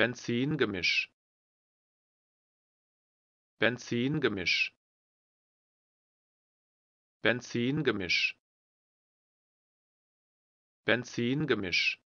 Benzingemisch. Benzingemisch. Benzingemisch. Benzingemisch.